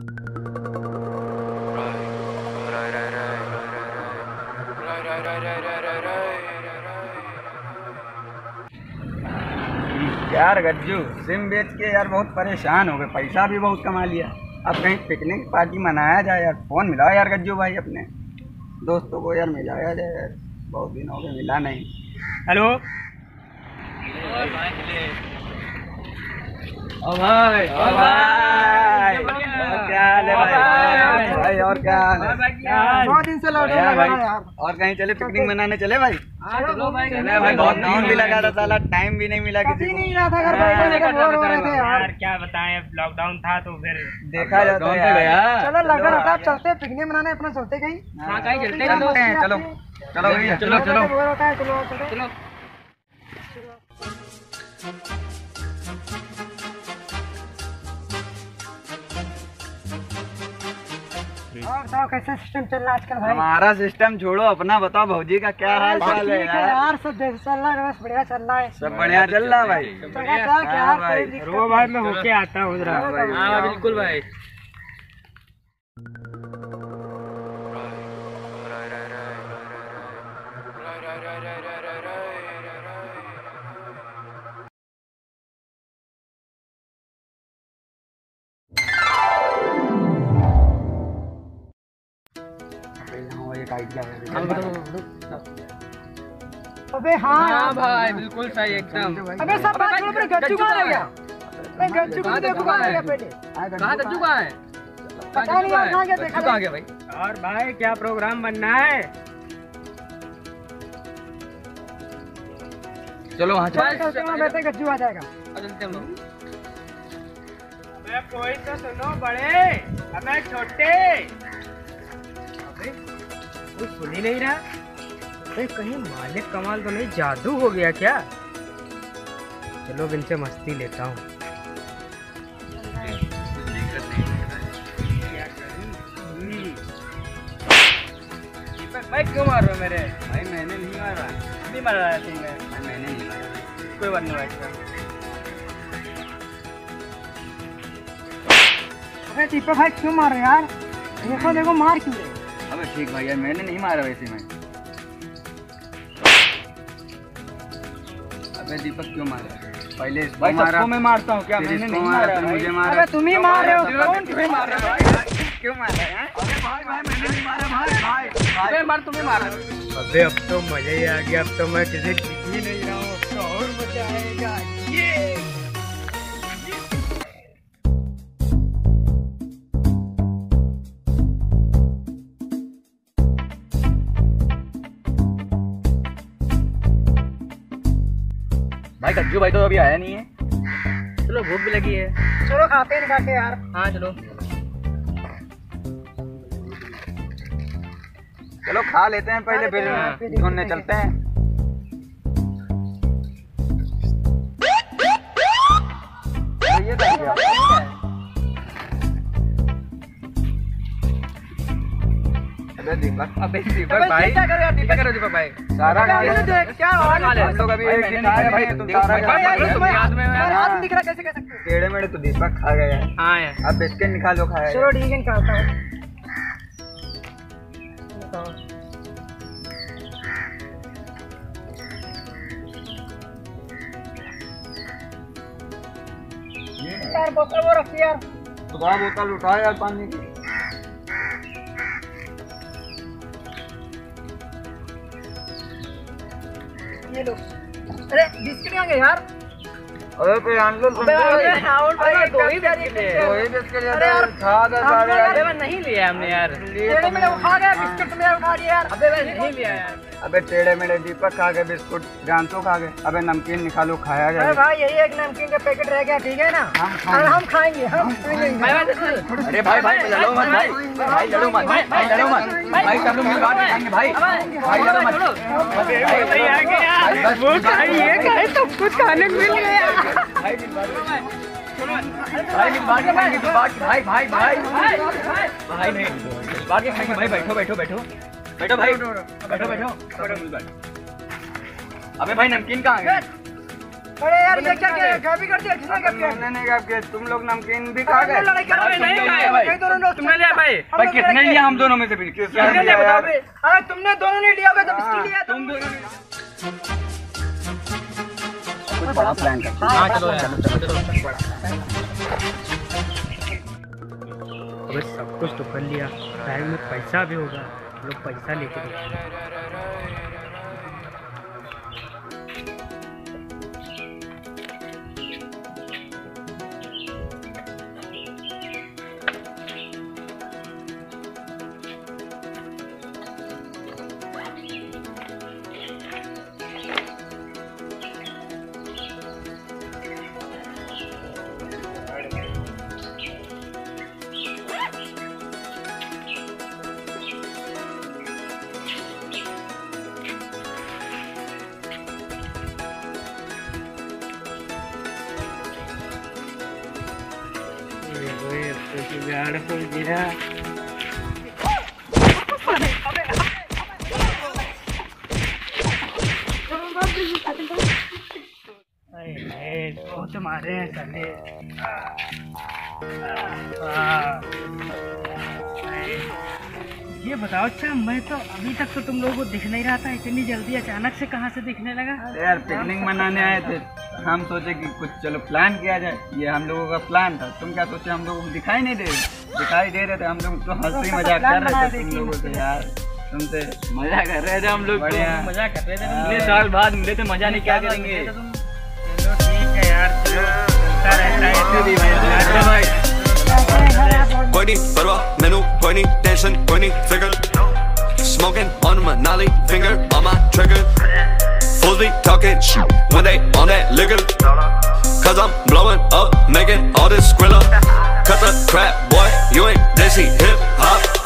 यार गज्जू सिम बेच के यार बहुत परेशान हो गए। पैसा भी बहुत कमा लिया। अब कहीं पिकनिक पार्टी मनाया जाए यार। फ़ोन मिलाओ यार गज्जू भाई अपने। दोस्तों को यार मिलाया जाए यार। बहुत दिन हो गए मिला नहीं। हेलो? ओ भाई। ओ भाई। भाई भाई और क्या हाल है? बहुत दिन से लौटे भाई। और कहीं चले पिकनिक मनाने चले भाई? भाई चले भाई बहुत टाउन भी लगा था साला टाइम भी नहीं मिला किसी नहीं रहा था घर बोर हो रहे थे यार। क्या बताएँ अब लॉकडाउन था तो फिर देखा जाता है यार। चलो लगन रहा था चलते पिकनिक मनाने अपना चलते कहीं। हाँ कहीं चलते हैं चलो। चलो चलो चलो है चलो। चलो। और बताओ कैसा सिस्टम चल रहा है आजकल भाई हमारा सिस्टम छोड़ो अपना बताओ भौजी का क्या हाल चाल है यार यार सब जैसे चल रहा है बस बढ़िया चल रहा है सब बढ़िया चल रहा है भाई हाँ कोई भाई। मैं होके आता हूँ जरा हाँ भाई। हाँ बिल्कुल भाई हाँ, है अबे हाँ। हाँ भाई बिल्कुल सही एकदम। अबे सब बात छोड़ गच्चू कहाँ रह गया? अबे गच्चू को देखो कहाँ रह गया पहले। कहाँ गज्जू कहाँ है? पता नहीं यार कहाँ गया देखा कहाँ गया भाई? और भाई क्या प्रोग्राम बनना है? चलो वहाँ चल बैठे गच्चू आ जाएगा। चलते हम लोग। कोई तो सुनो बड़े। अबे छोटे। कोई सुन ही नहीं रहा? अरे कहीं मालिक कमाल तो नहीं जादू हो गया क्या? चलो इनसे मस्ती लेता हूँ। भाई क्यों मार रहे हो मेरे? भाई मैंने नहीं मारा। नहीं मार रहा है भाई मैंने नहीं मारा। कोई बात नहीं भाई। अबे दीपक भाई क्यों मार रहे यार? देखो देखो मार क्यों रहे अबे ठीक भाई यार मैंने नहीं मारा वैसे मैं। अबे दीपक क्यों मारा? पहले इसको भाई मारा। सबको मैं मारता हूँ क्या? मैंने नहीं मारा मारा फिर मुझे मारा। अबे तुम ही मार रहे हो? कौन तुम्हें मार रहा है भाई? क्यों मारा है? अबे भाई भाई मैंने नहीं मारा भाई भाई तुम्हें मार। तुम्हें मार अबे अब तो मज़ा ही आ गया। अब तो मैं किसी दिख ही नहीं रहा हूँ। तो और मज़ा आएगा। ये! भाई कज्जू भाई तो अभी आया नहीं है। चलो भूख भी लगी है। चलो खाते हैं खाते यार। हाँ चलो। चलो खा लेते हैं पहले फिर हाँ, ढूँढने चलते हैं। अबे दीपक अबे अबे दीपक भाई क्या करेगा क्या करो दीपक भाई? सारा अबे खा ये लिया। देख क्या हो? है हम लोग अभी एक ही खाए भाई तुम सारा खा भाई यार लिया। ये तुम्हें याद में हाथ दिख रहा कैसे? कह सकते हो टेढ़े मेढ़े तो दीपक खा गया है। हाँ यार। अब बिस्किट निकालो खाया चलो ठीक है निकालता हूँ। यार बोतल वो रखी यार। सुबह बोतल उठा यार पानी की। ये लो। अरे बिस्किट कहाँ गए यार? अरे पे आन लो तुम अबे अबे राहुल भाई दो ही तो दो ही बिस्किट अरे यार, खा गए सारे यार- यार। नहीं लिया हमने यार। तो मैंने उठा गया बिस्किट तुमने उठा लिया यार। अबे नहीं लिया यार। अबे टेढ़े मेढ़े दीपक खा गए बिस्कुट जानतो खा गए अबे नमकीन निकालो खाया अरे गया भाई यही एक नमकीन का पैकेट रह गया ठीक है ना हम अरे हम खाएँगे हम खाएँगे अरे भाई भाई लड़ो मत भाई भाई लड़ो मत भाई लड़ो मत भाई सब लोग मिलकर खाएँगे भाई भाई लड़ो मत भाई भाई आ गया वो खाइए खाए सब कुछ खाने मिल गया भाई तो बांट भाई भाई भाई भाई नहीं भाई बैठो बैठो बैठो बैठो भाई बैठो बैठो अबे भाई नमकीन कहाँ है अरे यार ये क्या क्या क्या भी कर दिया किसने क्या किया मैंने नहीं कहा कि तुम लोग नमकीन भी खा गए लड़ाई कर रहे नहीं खाए भाई दोनों तुमने लिया भाई भाई कितने लिया हम दोनों में से फिर किसने किसने लिया बताओ? अरे तुमने दोनों ने लिया होगा तो किसने लिया तुम दोनों ने कुछ बड़ा प्लान करते हैं हाँ चलो यार अबे सब कुछ तो कर लिया बैग में पैसा भी होगा लोग पैसा लेके देखेंगे। तो साले। ये बताओ अच्छा मैं तो अभी तक तो तुम लोगों को दिख नहीं रहा था, इतनी जल्दी अचानक से कहाँ से दिखने लगा? यार पिकनिक मनाने आए थे। हम सोचे कि कुछ चलो प्लान किया जाए। ये हम लोगों का प्लान था। तुम क्या सोचे हम लोगों को दिखाई नहीं दे रहे? दिखाई दे रहे थे हम लोग तो हँसी मज़ाक कर रहे थे तुम लोगों से यार। तुमसे मज़ा कर रहे थे हम लोग मज़ा कर रहे थे इतने साल बाद मिले थे मज़ा नहीं क्या करेंगे? चलो ठीक है यार चलता रहता है। भाई कोई नहीं परवाह मैनू कोई नहीं टेंशन कोई नहीं फिकर Smoking on my talking shit when they on that liquor. Cause I'm blowing up, making all this skrilla. Cut the crap, boy, you ain't dizzy hip hop.